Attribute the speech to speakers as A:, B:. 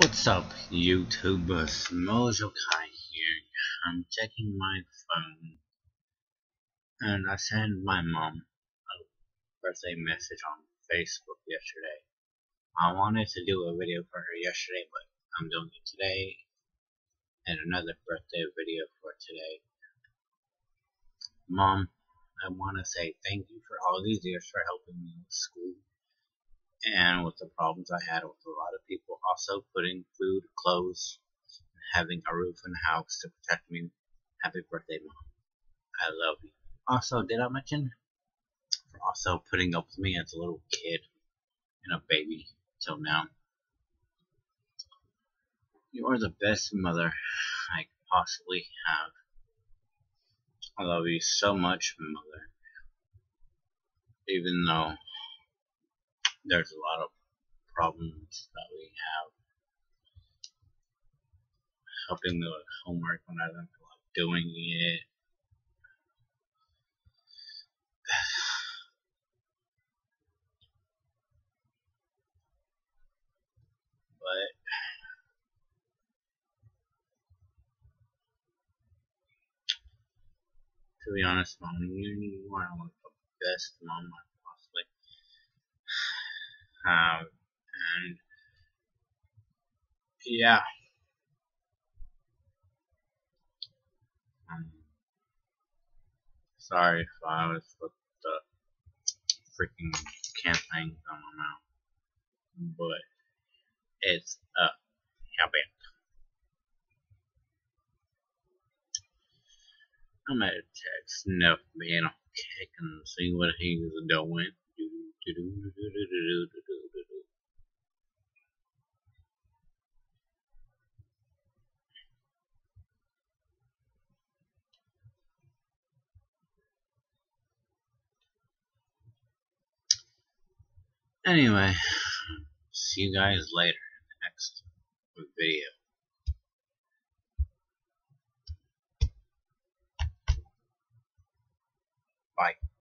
A: What's up, YouTubers? Mojo Kai here. I'm checking my phone, and I sent my mom a birthday message on Facebook yesterday. I wanted to do a video for her yesterday, but I'm doing it today, and another birthday video for today. Mom, I want to say thank you for all these years for helping me with school and with the problems I had with a lot of people. Also, putting food, clothes, having a roof and a house to protect me. Happy birthday, Mom. I love you. Also, did I mention also putting up with me as a little kid and a baby till now? You are the best mother I could possibly have. I love you so much, mother. Even though there's a lot of problems that we have helping with homework when I don't feel like doing it. But to be honest, mom, you, are like the best mom I have, and yeah. Um, sorry if I was with the freaking can things on my mouth, but it's. How bad? I'm gonna text Snuff Man a kick and see what he's doing. Anyway, see you guys later in the next video. Bye.